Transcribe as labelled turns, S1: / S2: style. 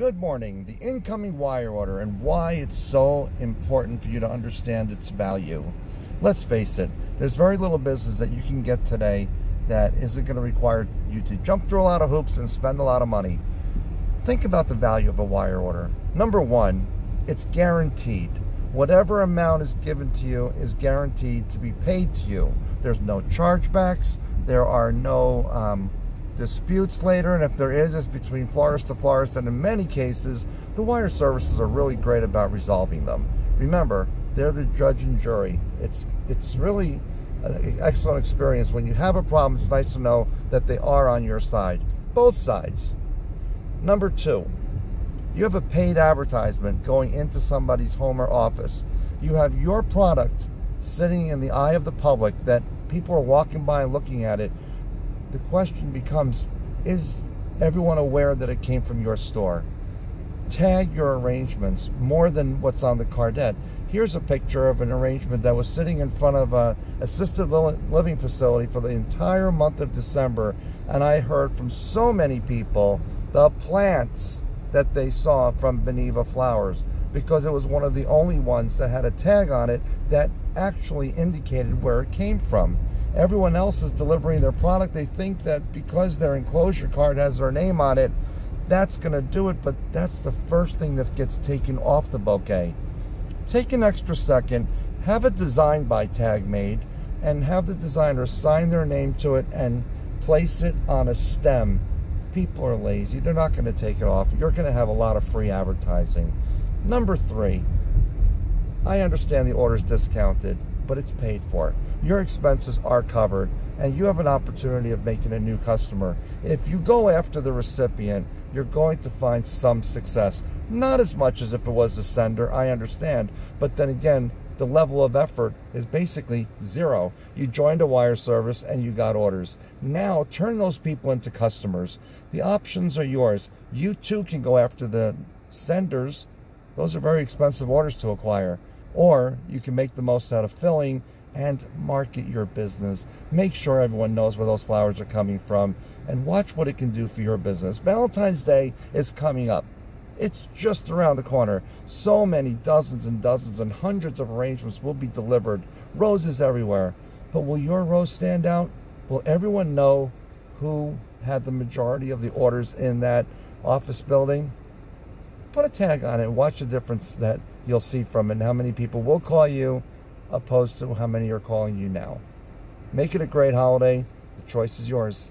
S1: Good morning. The incoming wire order and why it's so important for you to understand its value. Let's face it, there's very little business that you can get today that isn't going to require you to jump through a lot of hoops and spend a lot of money. Think about the value of a wire order. Number one, it's guaranteed. Whatever amount is given to you is guaranteed to be paid to you. There's no chargebacks. There are no um, disputes later, and if there is, it's between florist to florist, and in many cases, the wire services are really great about resolving them. Remember, they're the judge and jury. It's, it's really an excellent experience. When you have a problem, it's nice to know that they are on your side. Both sides. Number two, you have a paid advertisement going into somebody's home or office. You have your product sitting in the eye of the public that people are walking by and looking at it the question becomes is everyone aware that it came from your store? Tag your arrangements more than what's on the cardette. Here's a picture of an arrangement that was sitting in front of a assisted living facility for the entire month of December, and I heard from so many people the plants that they saw from Beneva Flowers because it was one of the only ones that had a tag on it that actually indicated where it came from everyone else is delivering their product. They think that because their enclosure card has their name on it, that's going to do it, but that's the first thing that gets taken off the bouquet. Take an extra second, have a design by tag made, and have the designer sign their name to it and place it on a stem. People are lazy. They're not going to take it off. You're going to have a lot of free advertising. Number three, I understand the order's discounted, but it's paid for your expenses are covered and you have an opportunity of making a new customer. If you go after the recipient, you're going to find some success. Not as much as if it was the sender, I understand. But then again, the level of effort is basically zero. You joined a wire service and you got orders. Now turn those people into customers. The options are yours. You too can go after the senders. Those are very expensive orders to acquire. Or you can make the most out of filling and market your business. Make sure everyone knows where those flowers are coming from and watch what it can do for your business. Valentine's Day is coming up. It's just around the corner. So many dozens and dozens and hundreds of arrangements will be delivered. Roses everywhere. But will your rose stand out? Will everyone know who had the majority of the orders in that office building? Put a tag on it watch the difference that you'll see from it and how many people will call you opposed to how many are calling you now. Make it a great holiday. The choice is yours.